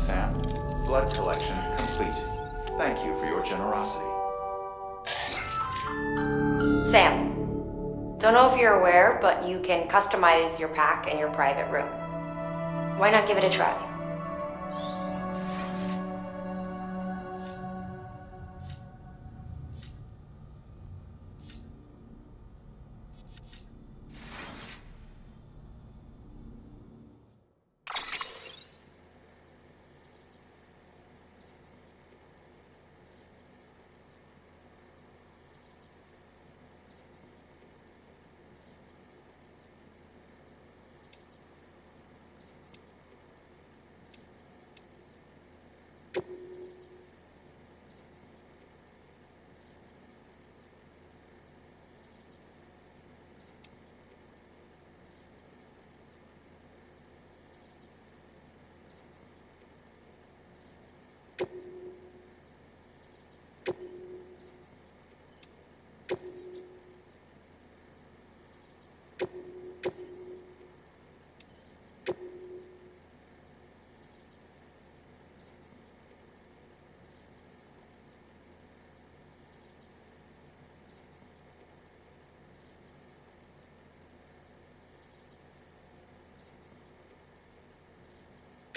Sam. Blood collection complete. Thank you for your generosity. Sam, don't know if you're aware, but you can customize your pack in your private room. Why not give it a try?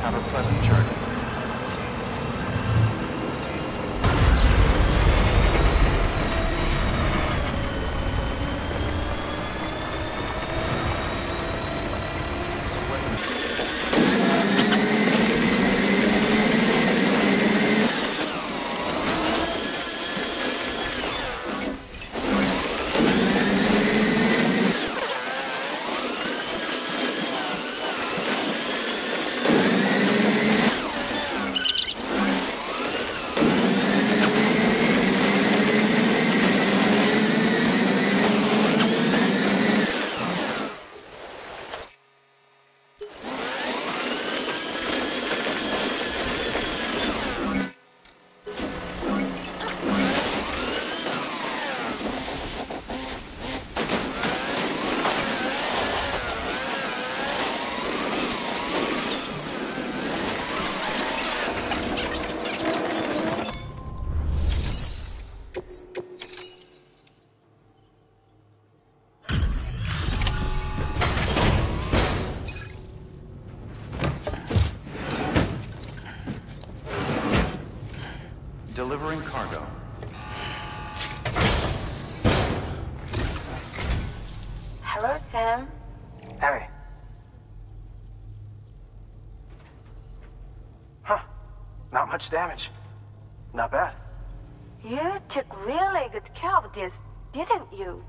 Have a pleasant journey. Much damage. Not bad. You took really good care of this, didn't you?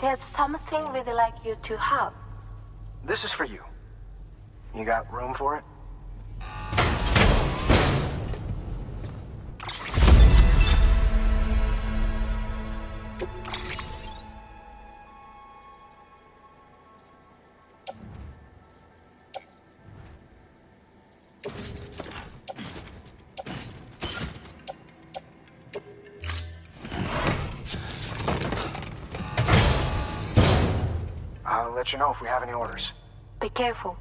There's something we'd like you to have. This is for you. You got room for it? I'll let you know if we have any orders. Be careful.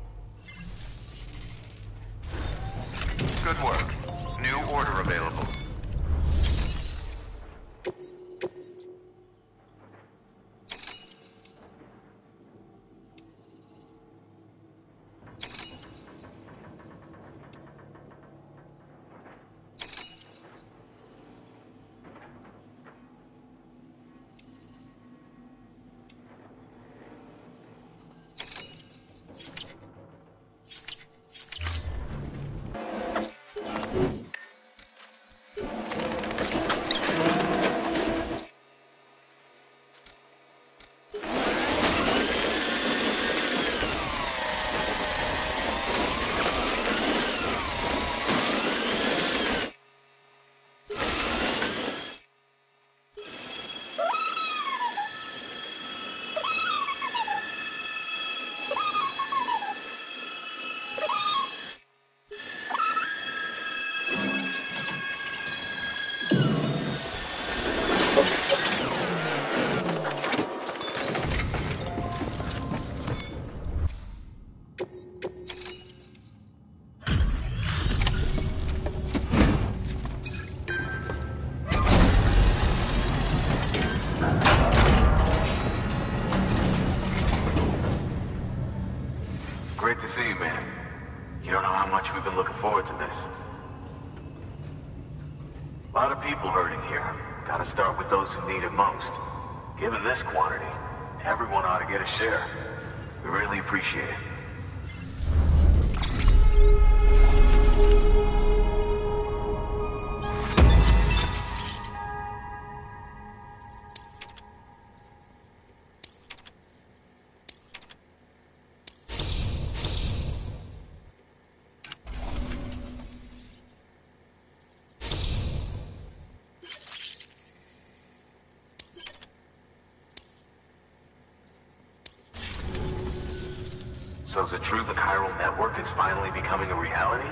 Is finally becoming a reality?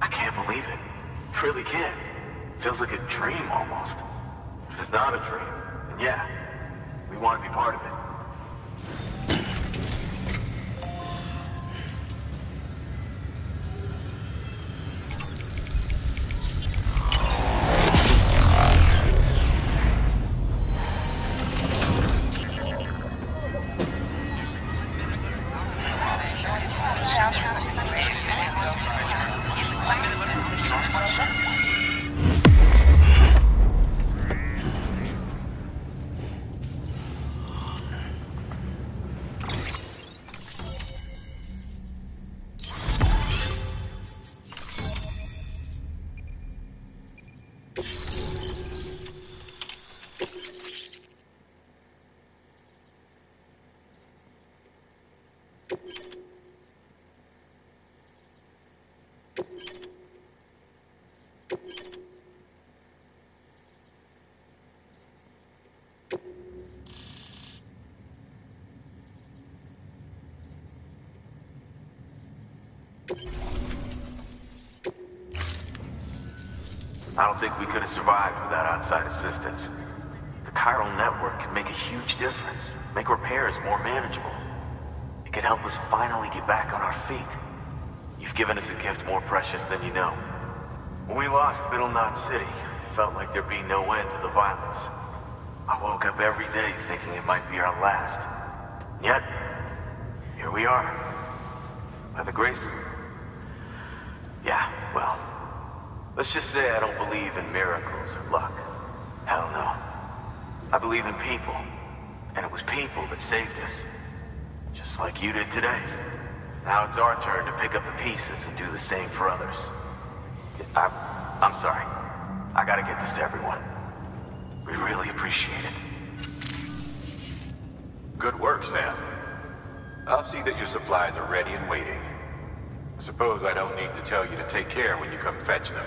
I can't believe it. Really can't. Feels like a dream almost. If it's not a dream, then yeah, we want to be part of it. I don't think we could have survived without outside assistance. The chiral network can make a huge difference, make repairs more manageable. It could help us finally get back on our feet. You've given us a gift more precious than you know. When we lost Middle Knot City, it felt like there'd be no end to the violence. I woke up every day thinking it might be our last. Yet, here we are. By the grace... Yeah, well, let's just say I don't believe in miracles or luck. Hell no. I believe in people. And it was people that saved us. Just like you did today. Now it's our turn to pick up the pieces and do the same for others. I, I'm sorry. I gotta get this to everyone. We really appreciate it. Good work, Sam. I'll see that your supplies are ready and waiting. Suppose I don't need to tell you to take care when you come fetch them.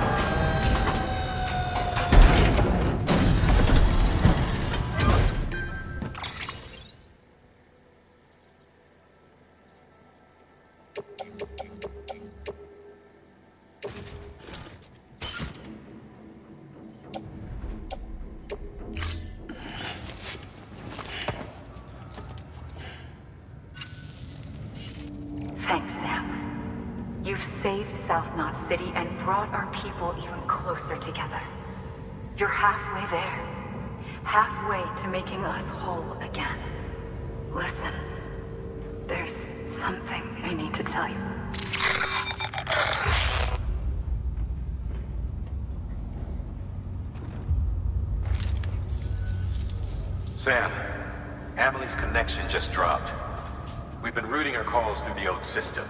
connection just dropped. We've been routing our calls through the old system.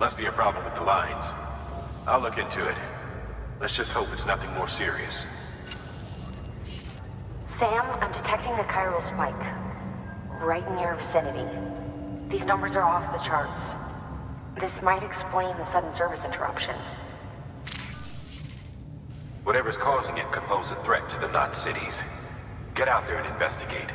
Must be a problem with the lines. I'll look into it. Let's just hope it's nothing more serious. Sam, I'm detecting a chiral spike. Right in your vicinity. These numbers are off the charts. This might explain the sudden service interruption. Whatever's causing it could pose a threat to the Knot cities. Get out there and investigate.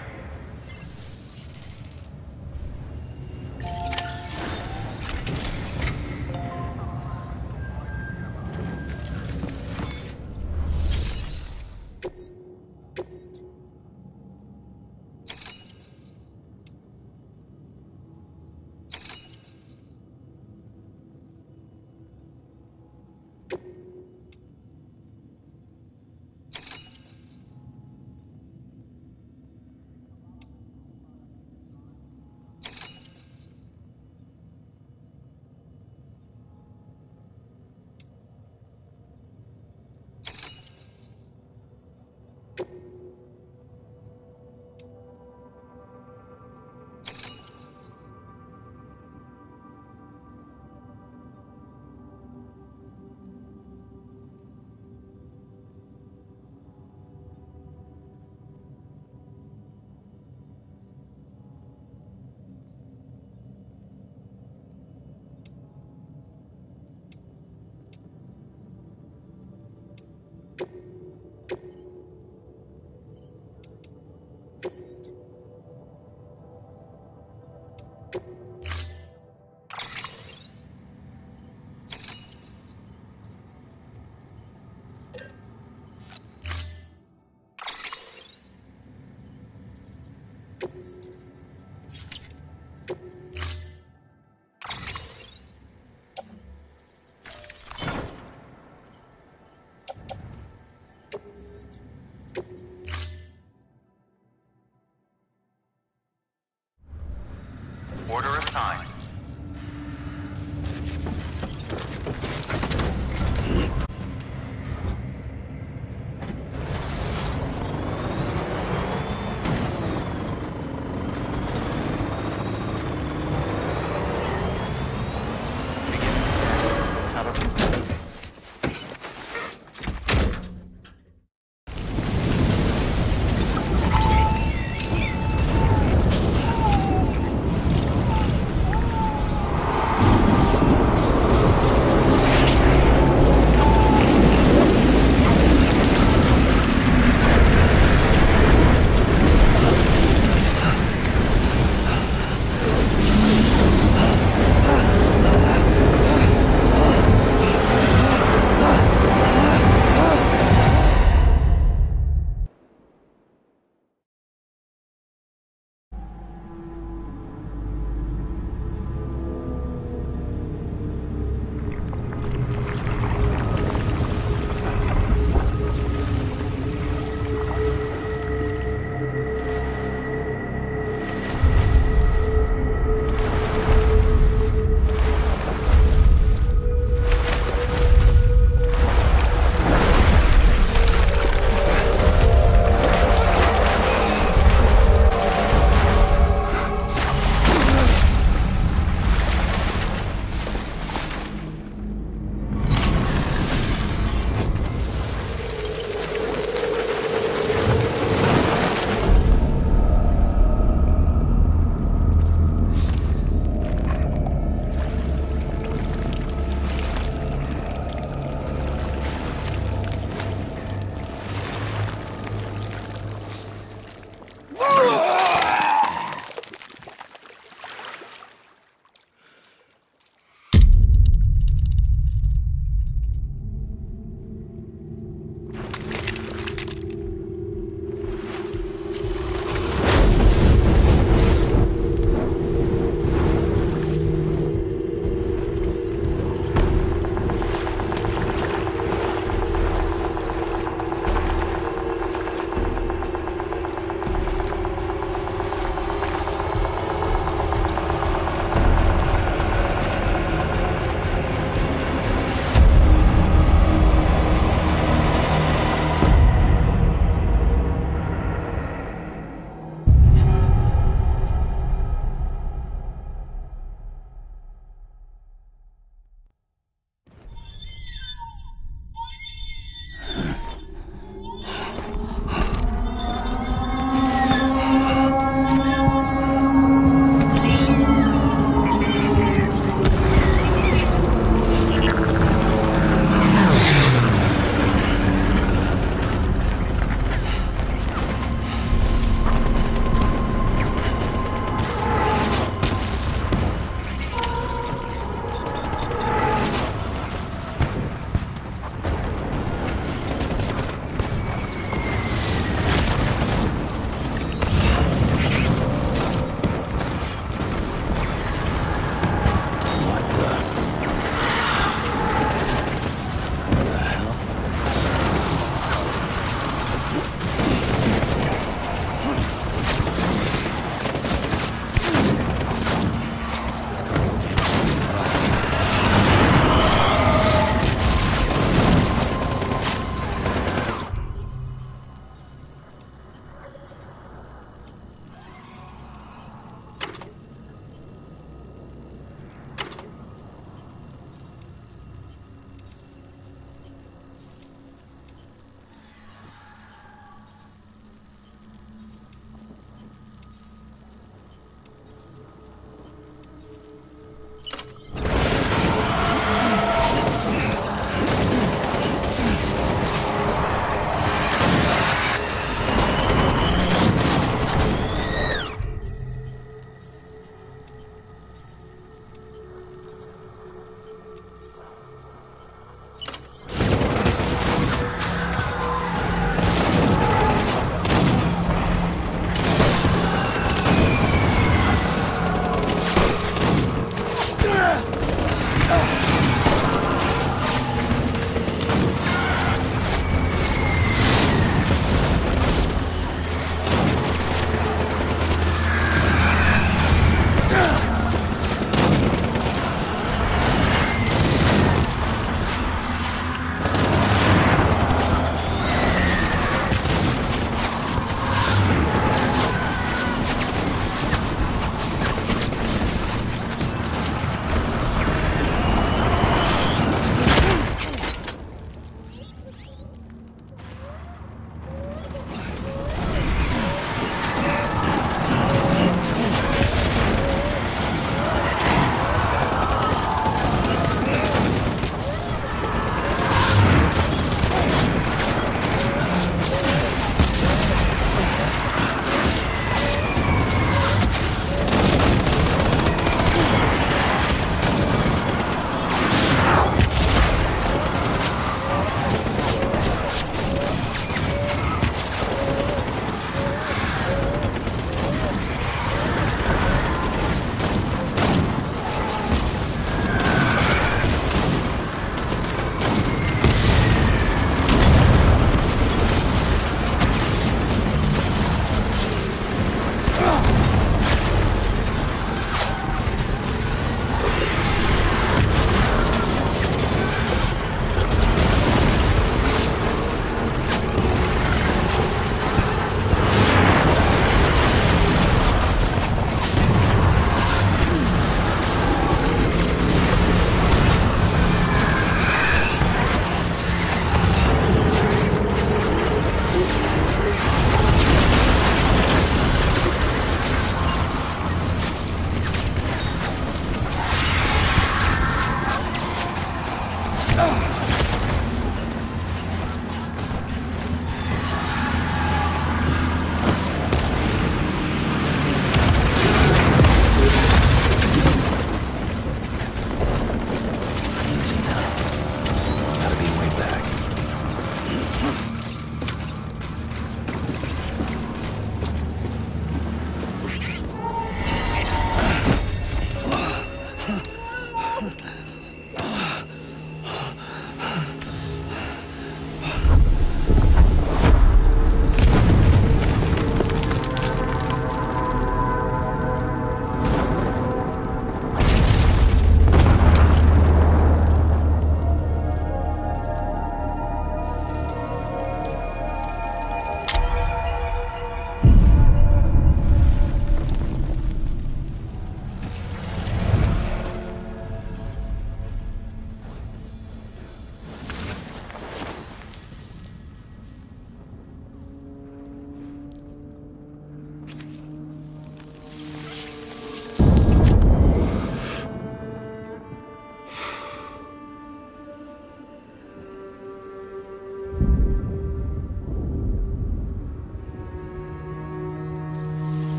time.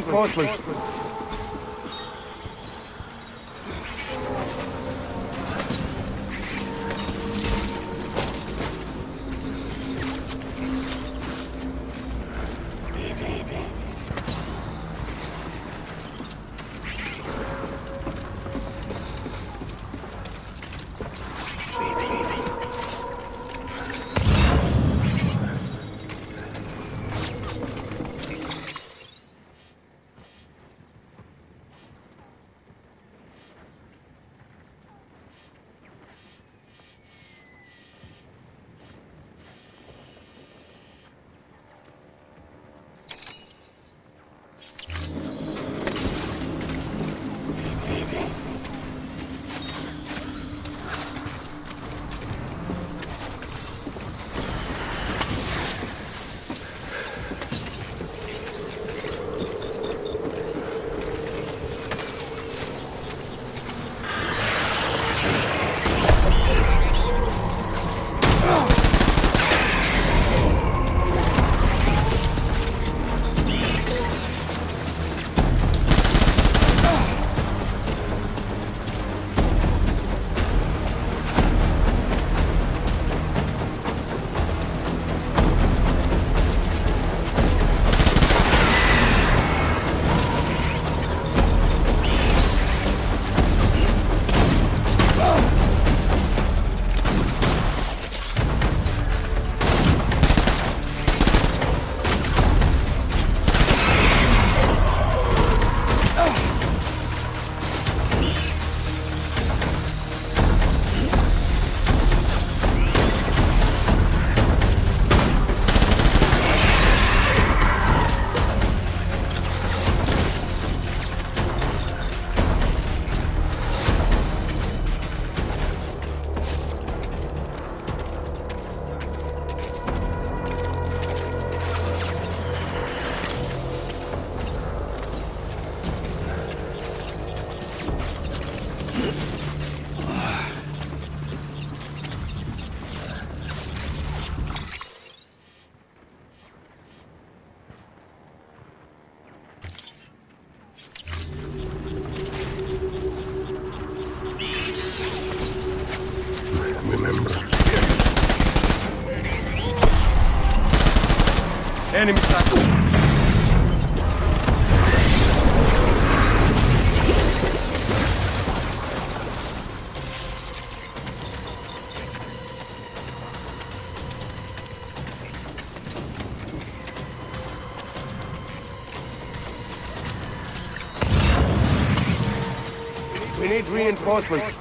Reinforcements. Need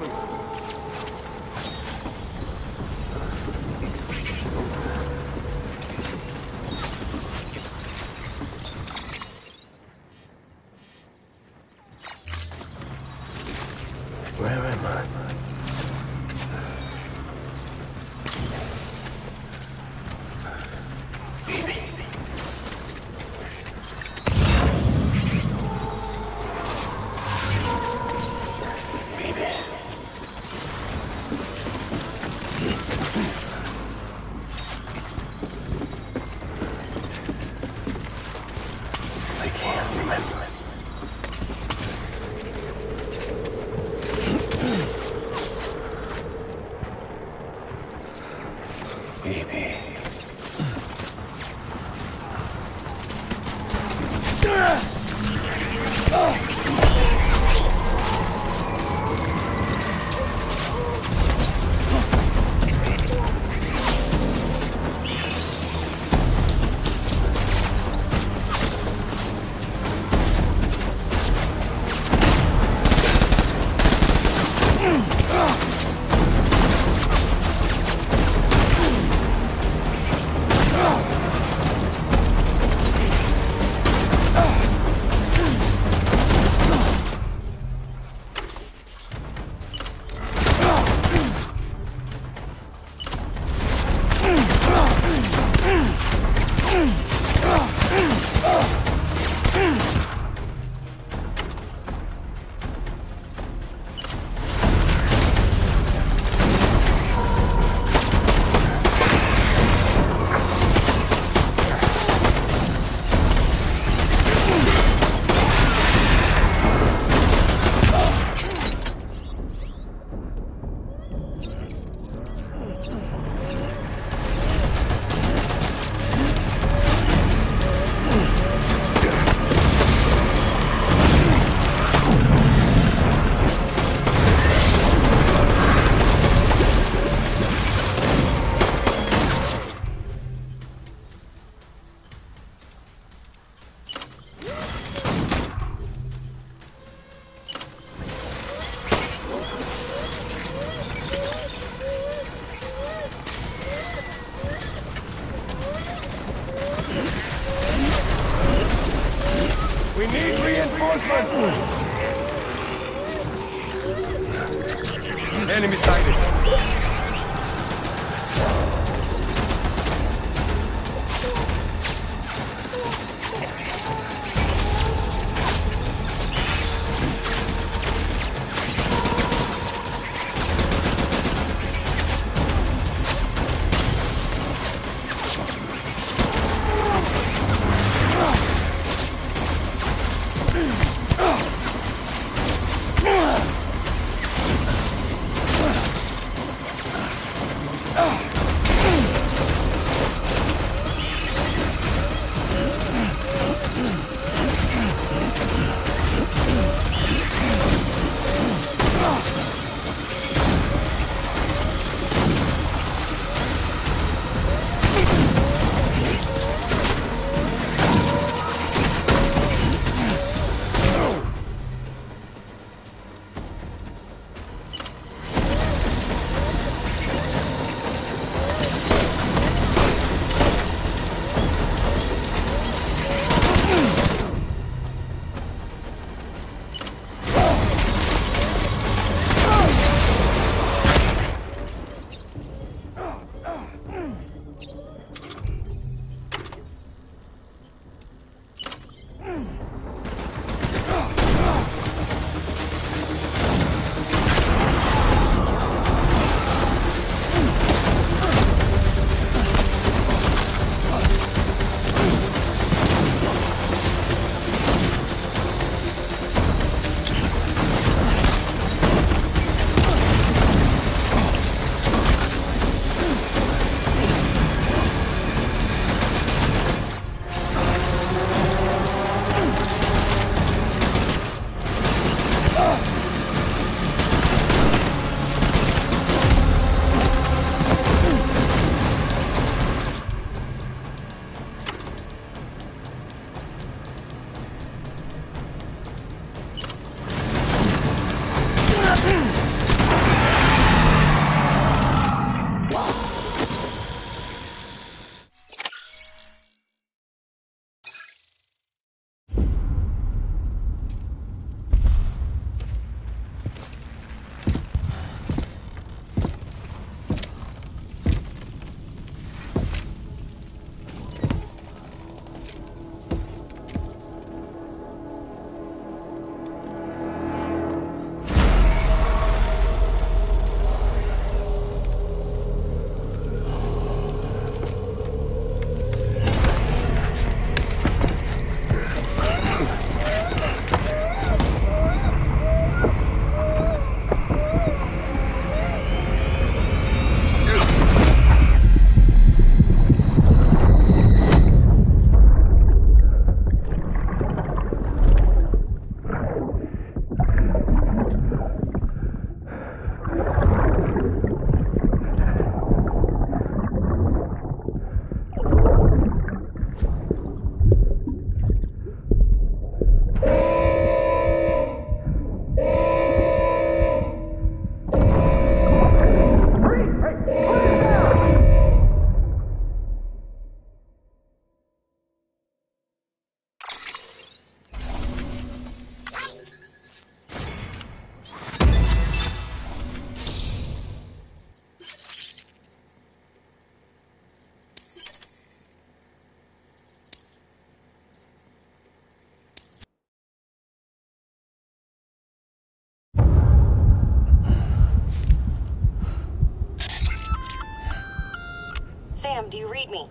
do you read me?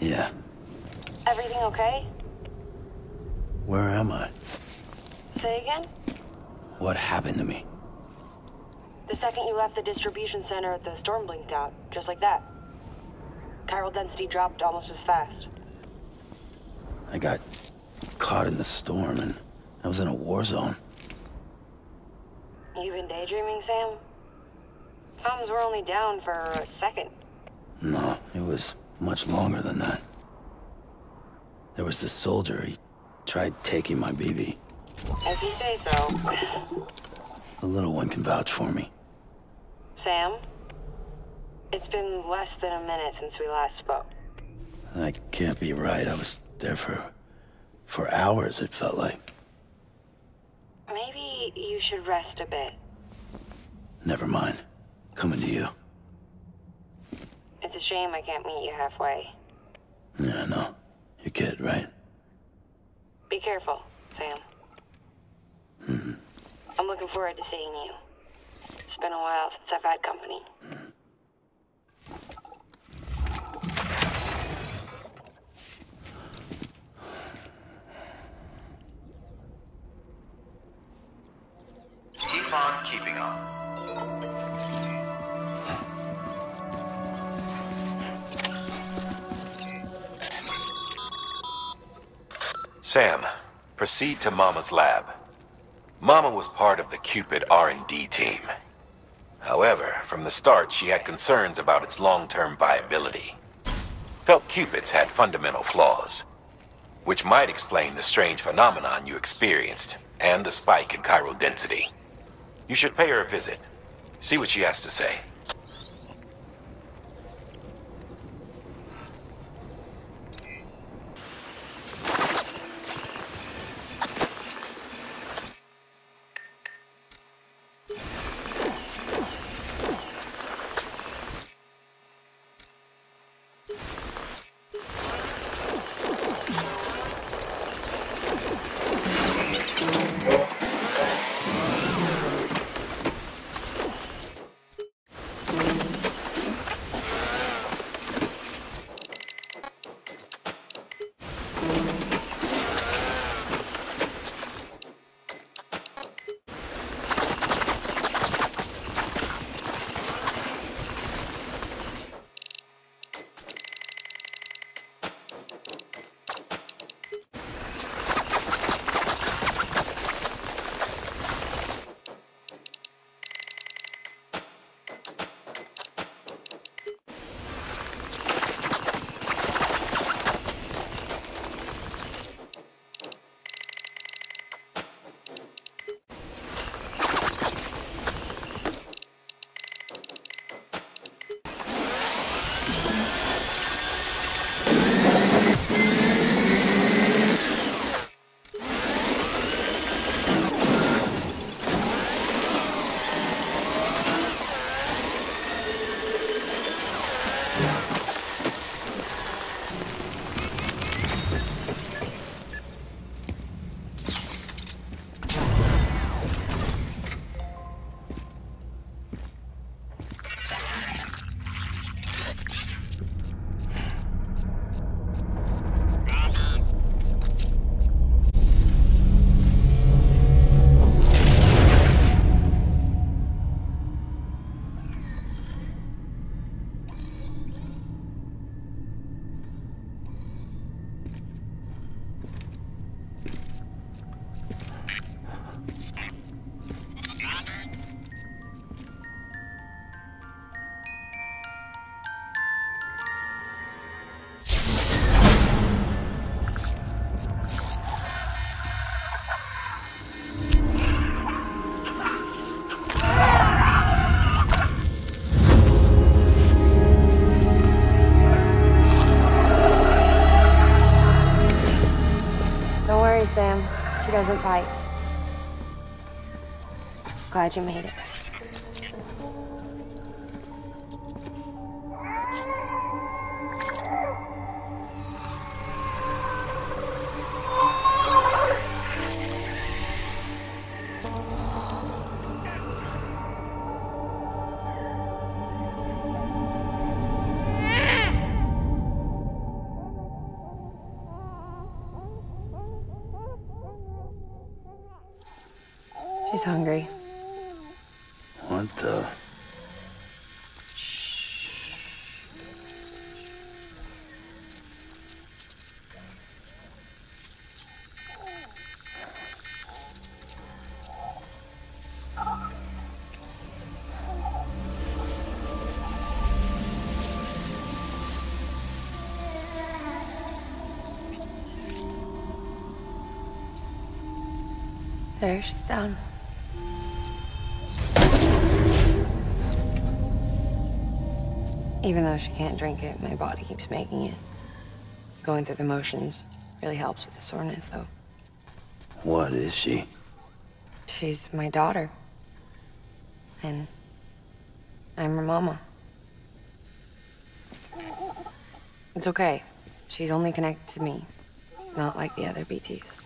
Yeah. Everything okay? Where am I? Say again? What happened to me? The second you left the distribution center, the storm blinked out, just like that. Chiral density dropped almost as fast. I got caught in the storm and I was in a war zone. You been daydreaming, Sam? Comms were only down for a second. No, it was much longer than that. There was this soldier, he tried taking my BB. If you say so. The little one can vouch for me. Sam? It's been less than a minute since we last spoke. That can't be right. I was there for... for hours, it felt like. Maybe you should rest a bit. Never mind. Coming to you. It's a shame I can't meet you halfway. Yeah, I know. Your kid, right? Be careful, Sam. Mm-hmm. I'm looking forward to seeing you. It's been a while since I've had company. Keep on keeping on. Sam, proceed to Mama's lab. Mama was part of the Cupid R&D team. However, from the start, she had concerns about its long-term viability. Felt Cupids had fundamental flaws, which might explain the strange phenomenon you experienced and the spike in chiral density. You should pay her a visit. See what she has to say. Don't worry, Sam. She doesn't bite. Glad you made it. There, she's down. Even though she can't drink it, my body keeps making it. Going through the motions really helps with the soreness, though. What is she? She's my daughter. And I'm her mama. It's okay. She's only connected to me. It's Not like the other BTs.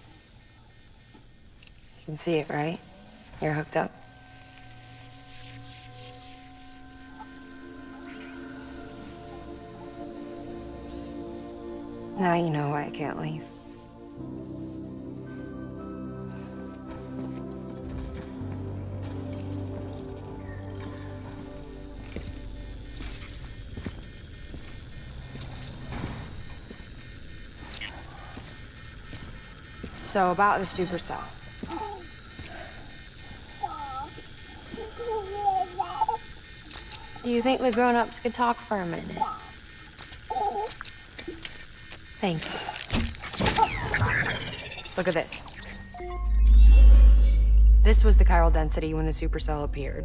You can see it, right? You're hooked up. Now you know why I can't leave. So about the supercell. Do you think the grown-ups could talk for a minute? Thank you. Look at this. This was the chiral density when the supercell appeared.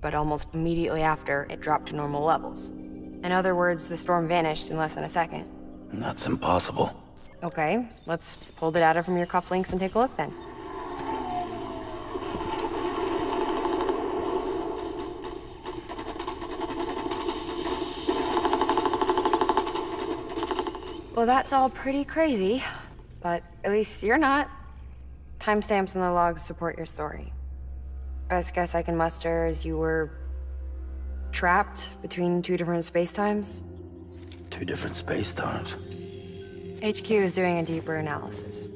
But almost immediately after, it dropped to normal levels. In other words, the storm vanished in less than a second. That's impossible. Okay, let's pull the data from your cufflinks and take a look then. Well, that's all pretty crazy, but at least you're not. Timestamps in the logs support your story. Best guess I can muster is you were trapped between two different spacetimes. Two different space times. HQ is doing a deeper analysis.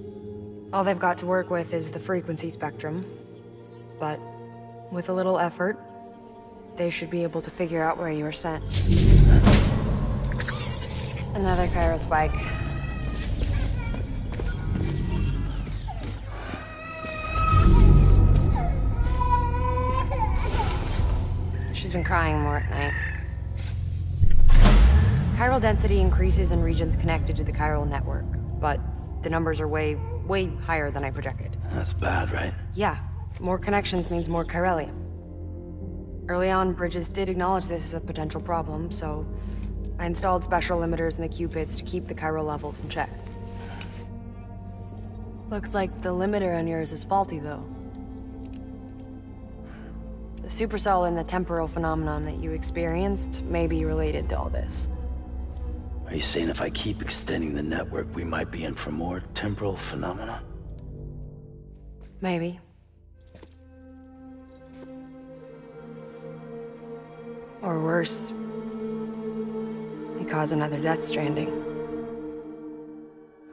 All they've got to work with is the frequency spectrum. But with a little effort, they should be able to figure out where you were sent. Another chiral spike. She's been crying more at night. Chiral density increases in regions connected to the chiral network, but the numbers are way, way higher than I projected. That's bad, right? Yeah, more connections means more chiralium. Early on, Bridges did acknowledge this as a potential problem, so I installed special limiters in the cupids to keep the chiral levels in check. Looks like the limiter on yours is faulty, though. The supercell and the temporal phenomenon that you experienced may be related to all this. Are you saying if I keep extending the network, we might be in for more temporal phenomena? Maybe. Or worse, they cause another death stranding.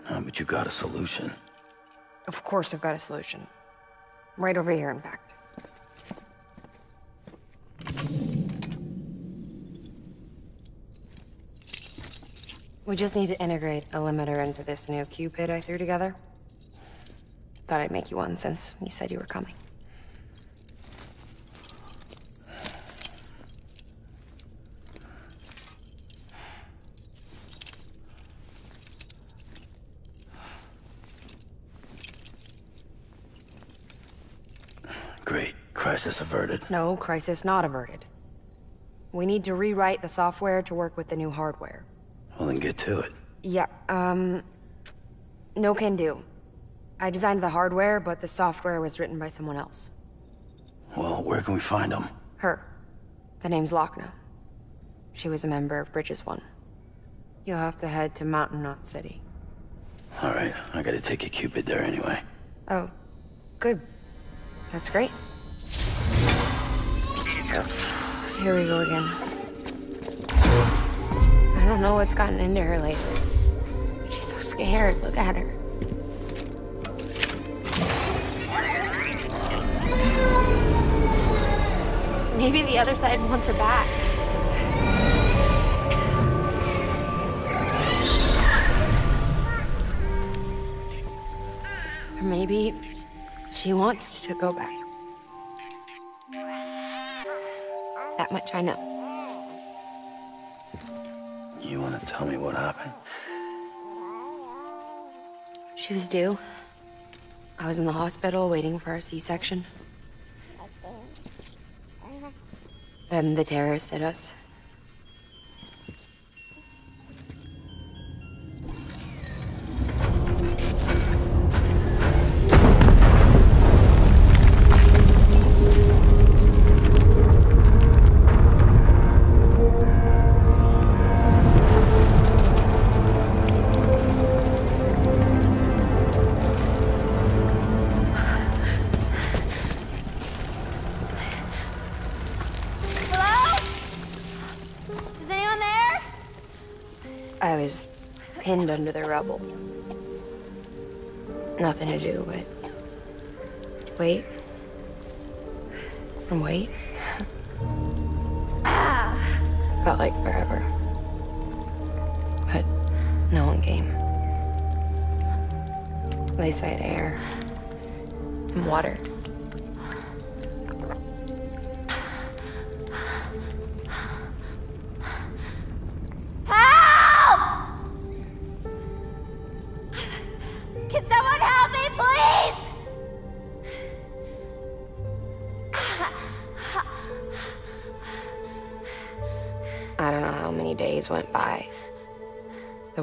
No, but you got a solution. Of course I've got a solution. Right over here, in fact. We just need to integrate a limiter into this new Cupid I threw together. Thought I'd make you one since you said you were coming. Great. Crisis averted. No, crisis not averted. We need to rewrite the software to work with the new hardware. Well, then get to it. Yeah, um... No can do. I designed the hardware, but the software was written by someone else. Well, where can we find them? Her. The name's Lockne. She was a member of Bridges One. You'll have to head to Mountain Knot City. All right, I gotta take a Cupid there anyway. Oh, good. That's great. Here we go again. I don't know what's gotten into her lately. She's so scared. Look at her. Maybe the other side wants her back. Or maybe she wants to go back. That much I know. You want to tell me what happened? She was due. I was in the hospital waiting for a C-section. And the terrorists hit us. Under the rubble. Nothing to do but wait and wait. ah! Felt like forever. But no one came. They said air and water.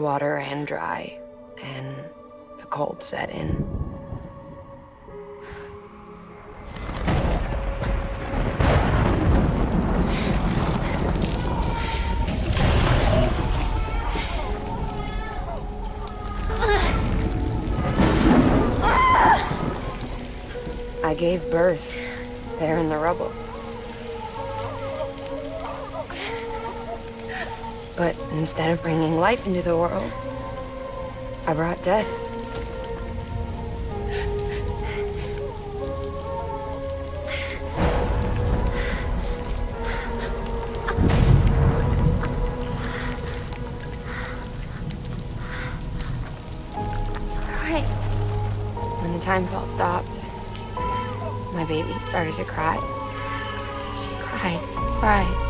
The water ran dry, and the cold set in. I gave birth instead of bringing life into the world, I brought death. Right. When the time felt stopped, my baby started to cry. She cried, cried, cried.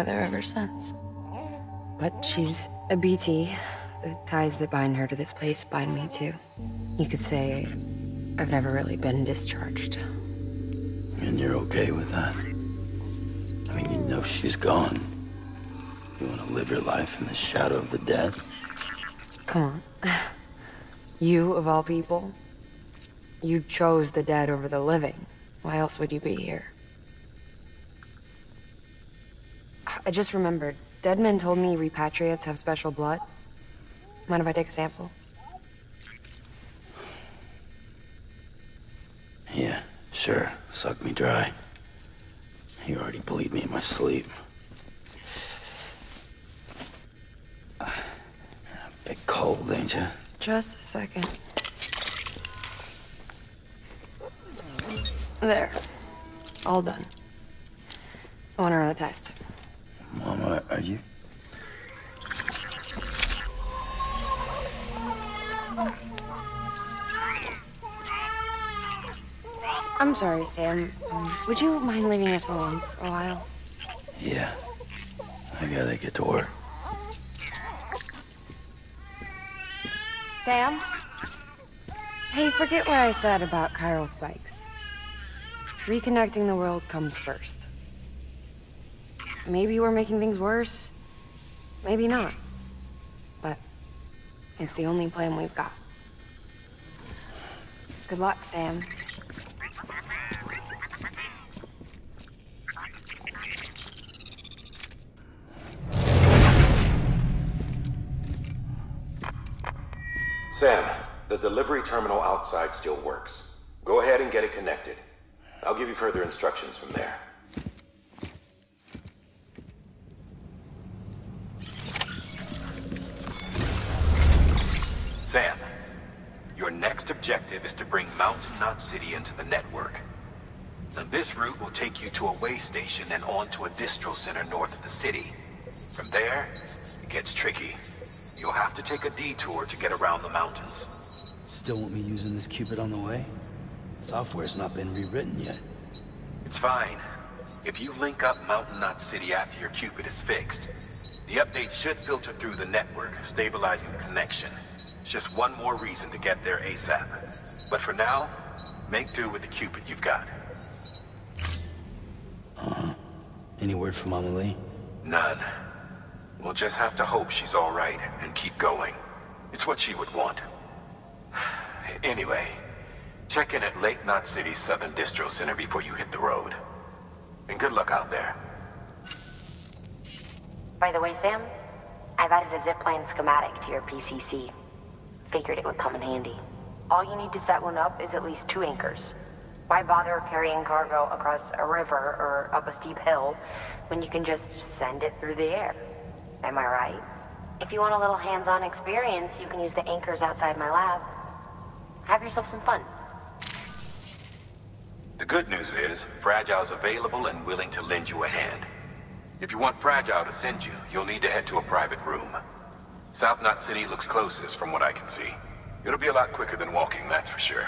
together ever since. But she's a BT. The ties that bind her to this place bind me too. You could say I've never really been discharged. And you're okay with that? I mean, you know she's gone. You want to live your life in the shadow of the dead? Come on. You, of all people, you chose the dead over the living. Why else would you be here? I just remembered. Deadman told me repatriates have special blood. Mind if I take a sample? Yeah, sure. Suck me dry. You already bleed me in my sleep. A Bit cold, ain't you? Just a second. There. All done. I want to run a test. Mama, are you? I'm sorry, Sam. Um, would you mind leaving us alone for a while? Yeah. I gotta get to work. Sam? Hey, forget what I said about chiral spikes. Reconnecting the world comes first. Maybe we're making things worse. Maybe not. But It's the only plan we've got. Good luck, Sam. Sam, the delivery terminal outside still works. Go ahead and get it connected. I'll give you further instructions from there. Sam, your next objective is to bring Mountain Knot City into the network. Now, this route will take you to a way station and on to a distro center north of the city. From there, it gets tricky. You'll have to take a detour to get around the mountains. Still want me using this Cupid on the way? Software's not been rewritten yet. It's fine. If you link up Mountain Knot City after your Cupid is fixed, the update should filter through the network, stabilizing the connection. It's just one more reason to get there ASAP. But for now, make do with the Cupid you've got. Uh-huh. Any word from Mama Lee? None. We'll just have to hope she's all right and keep going. It's what she would want. Anyway, check in at Lake Knot City's Southern Distro Center before you hit the road. And good luck out there. By the way, Sam, I've added a zipline schematic to your PCC. Figured it would come in handy. All you need to set one up is at least two anchors. Why bother carrying cargo across a river or up a steep hill when you can just send it through the air? Am I right? If you want a little hands-on experience, you can use the anchors outside my lab. Have yourself some fun. The good news is, Fragile's available and willing to lend you a hand. If you want Fragile to send you, you'll need to head to a private room. South Knot City looks closest from what I can see. It'll be a lot quicker than walking, that's for sure.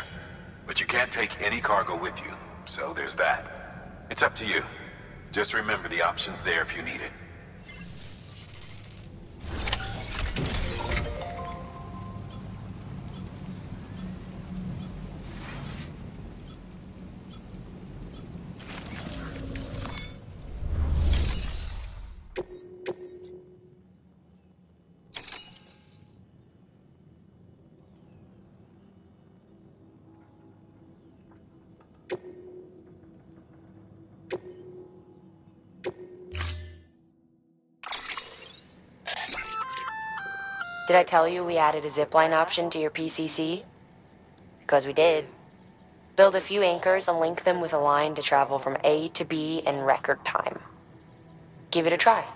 But you can't take any cargo with you, so there's that. It's up to you. Just remember the option's there if you need it. Did I tell you we added a zipline option to your PCC? Because we did. Build a few anchors and link them with a line to travel from A to B in record time. Give it a try.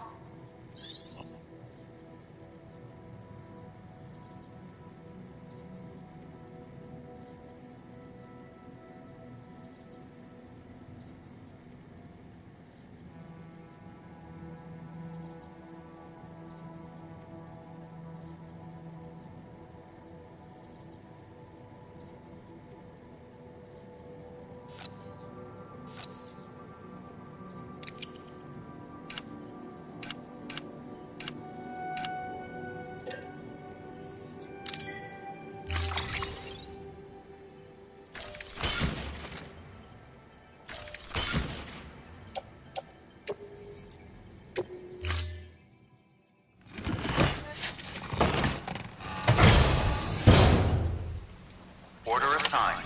Order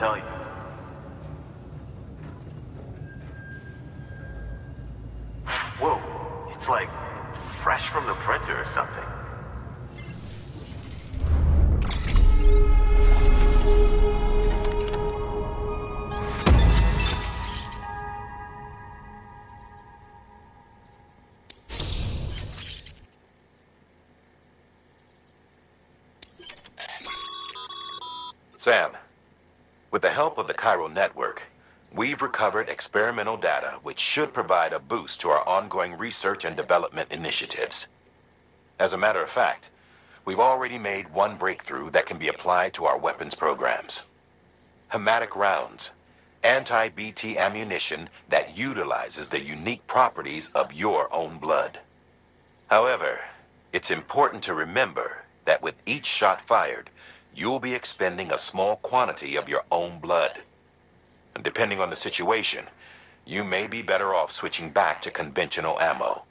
Tell you. Chiral Network, we've recovered experimental data which should provide a boost to our ongoing research and development initiatives. As a matter of fact, we've already made one breakthrough that can be applied to our weapons programs. Hematic rounds, anti-BT ammunition that utilizes the unique properties of your own blood. However, it's important to remember that with each shot fired, you'll be expending a small quantity of your own blood. And depending on the situation, you may be better off switching back to conventional ammo.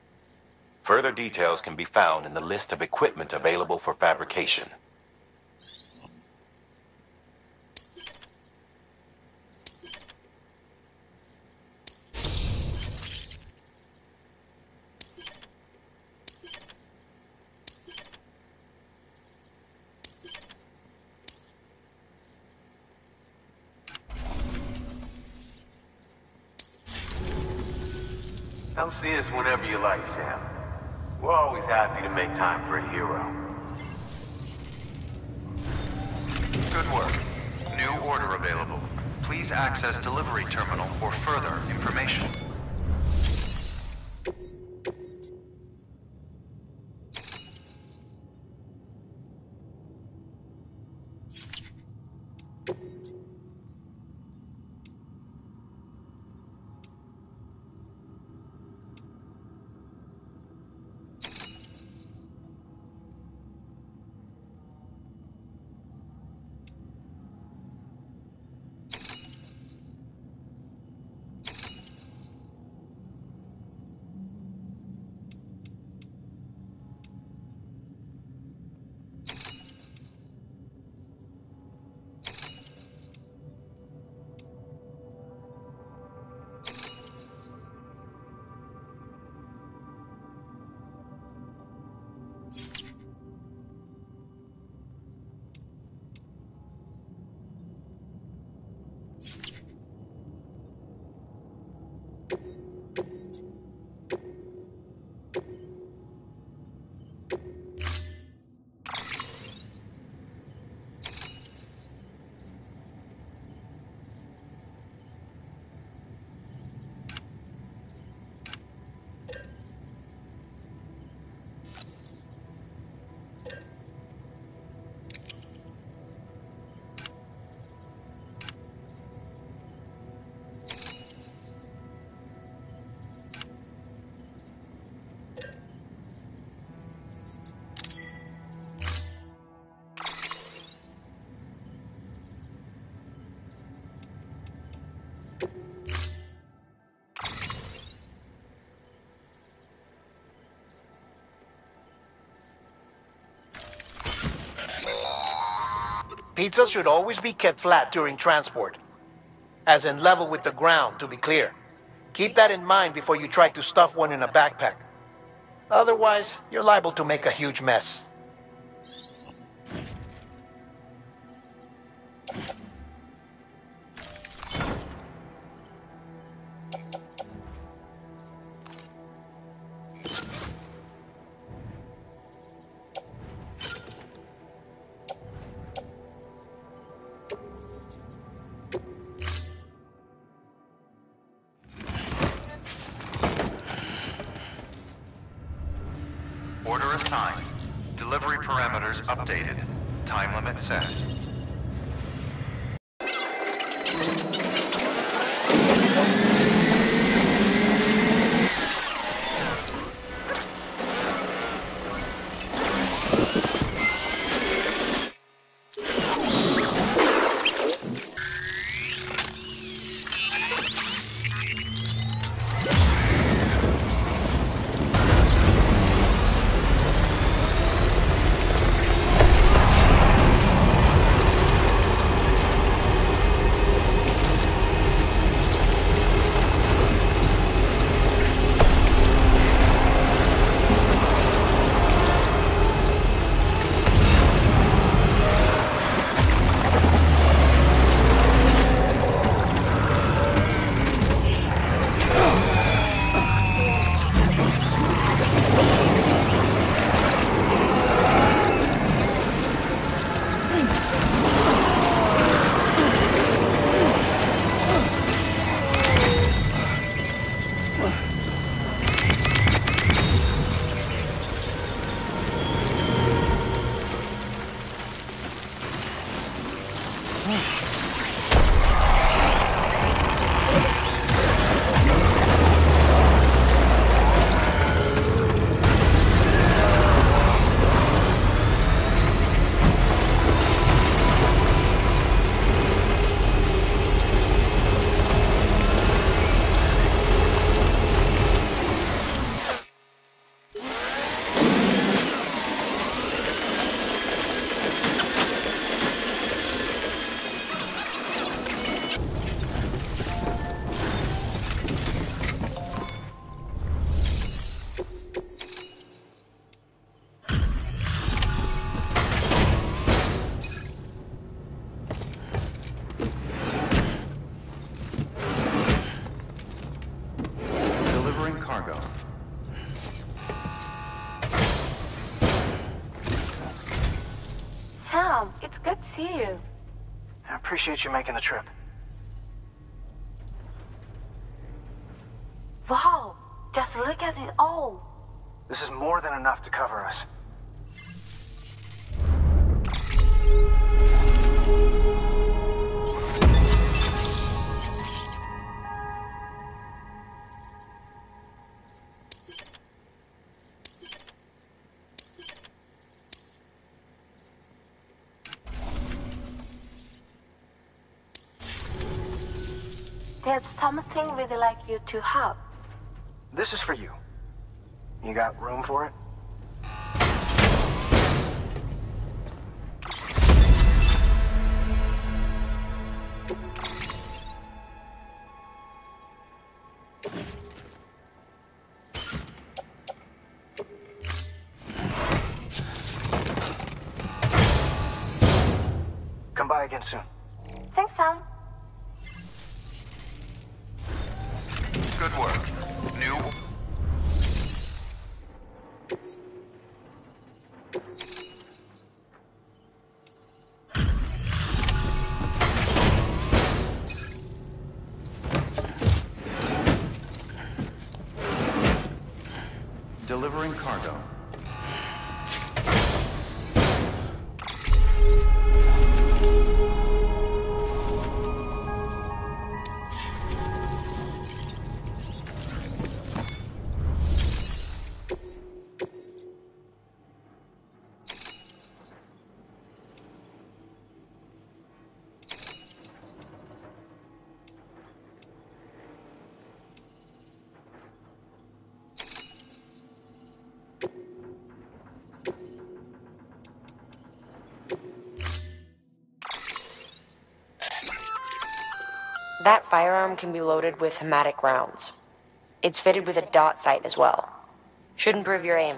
Further details can be found in the list of equipment available for fabrication. Come see us whenever you like, Sam. We're always happy to make time for a hero. Good work. New order available. Please access delivery terminal for further information. Pizza should always be kept flat during transport. As in level with the ground, to be clear. Keep that in mind before you try to stuff one in a backpack. Otherwise, you're liable to make a huge mess. Order assigned. Delivery parameters updated. Time limit set. Appreciate you making the trip. There's something we'd like you to have. This is for you. You got room for it? Delivering cargo. That firearm can be loaded with hematic rounds. It's fitted with a dot sight as well. Should improve your aim.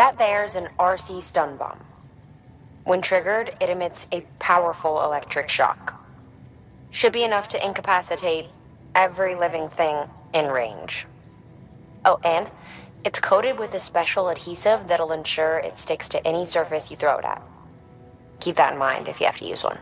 That there's an RC stun bomb. When triggered, it emits a powerful electric shock. Should be enough to incapacitate every living thing in range. Oh, and it's coated with a special adhesive that'll ensure it sticks to any surface you throw it at. Keep that in mind if you have to use one.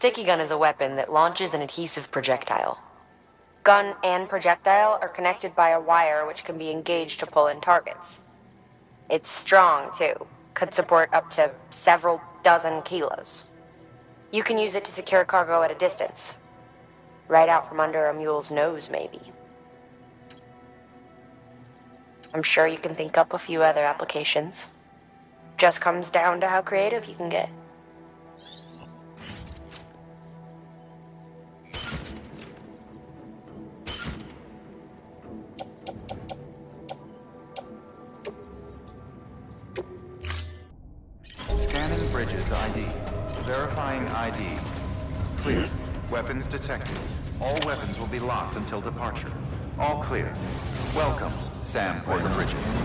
Sticky gun is a weapon that launches an adhesive projectile. Gun and projectile are connected by a wire which can be engaged to pull in targets. It's strong, too. Could support up to several dozen kilos. You can use it to secure cargo at a distance. Right out from under a mule's nose, maybe. I'm sure you can think up a few other applications. Just comes down to how creative you can get. Weapons detected. All weapons will be locked until departure. All clear. Welcome, Sam Porter Bridges.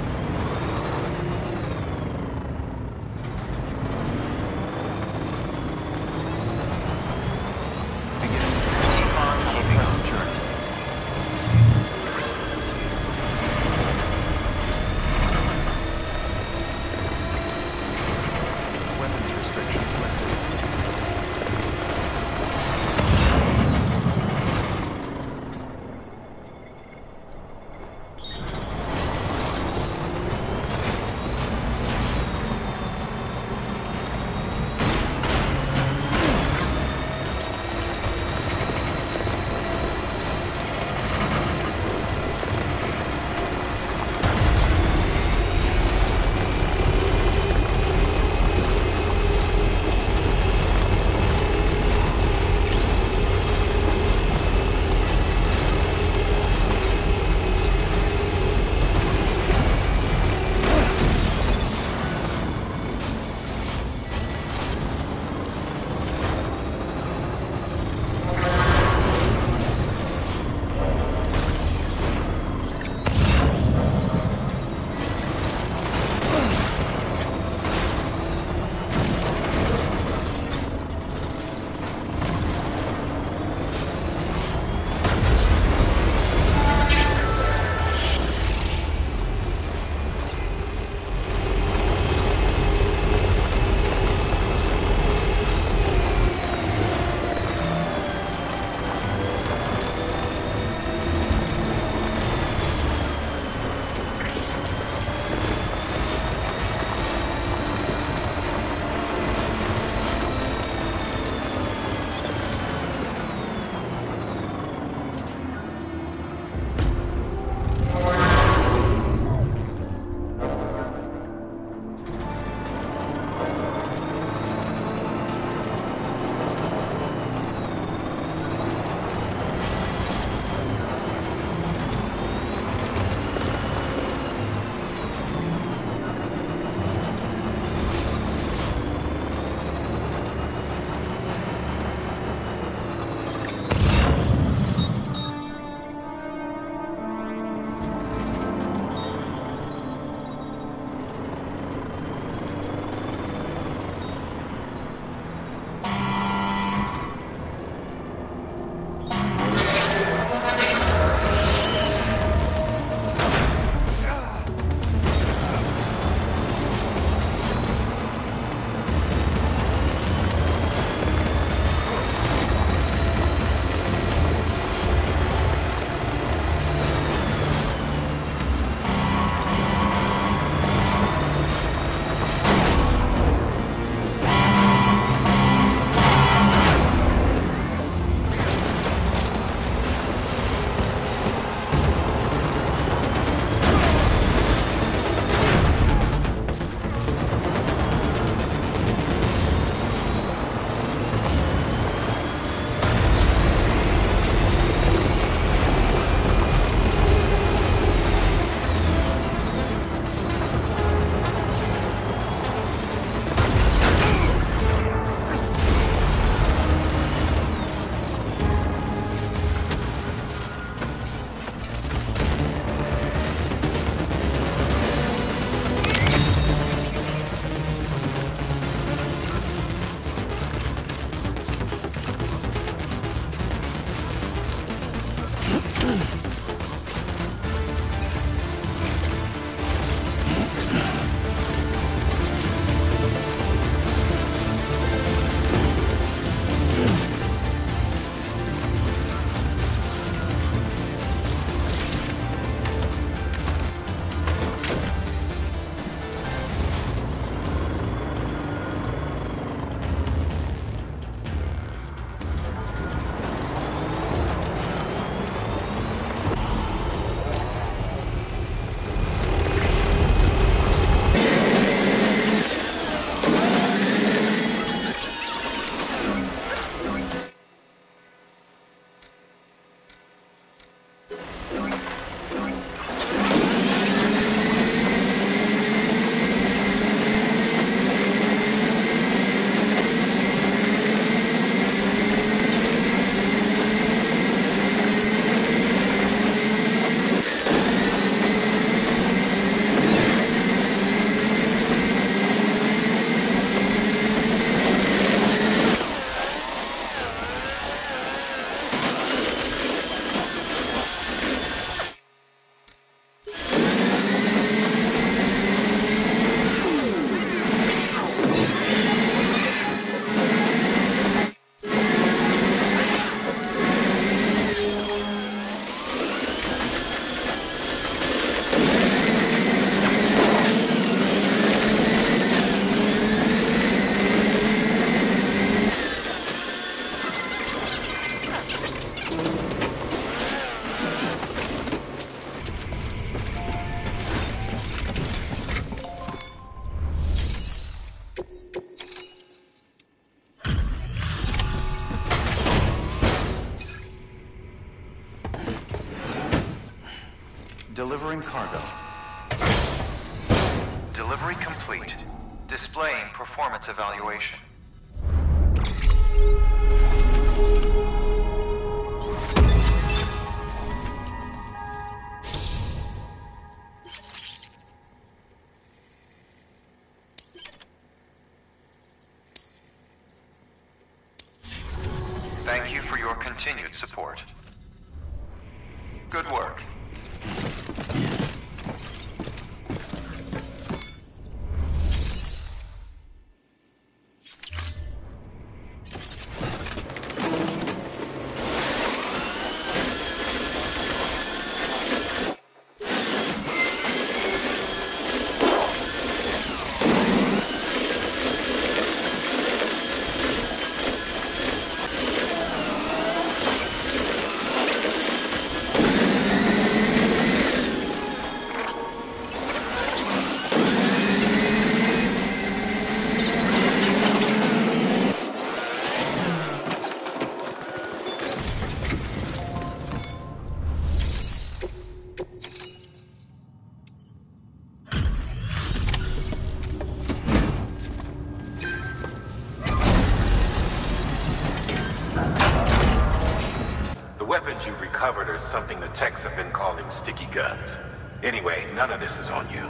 Recovered are something the techs have been calling sticky guns. Anyway, none of this is on you.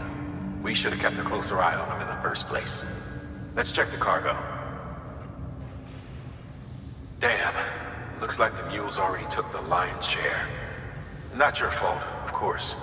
We should have kept a closer eye on them in the first place. Let's check the cargo. Damn. Looks like the mules already took the lion's share. Not your fault, of course.